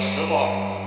师傅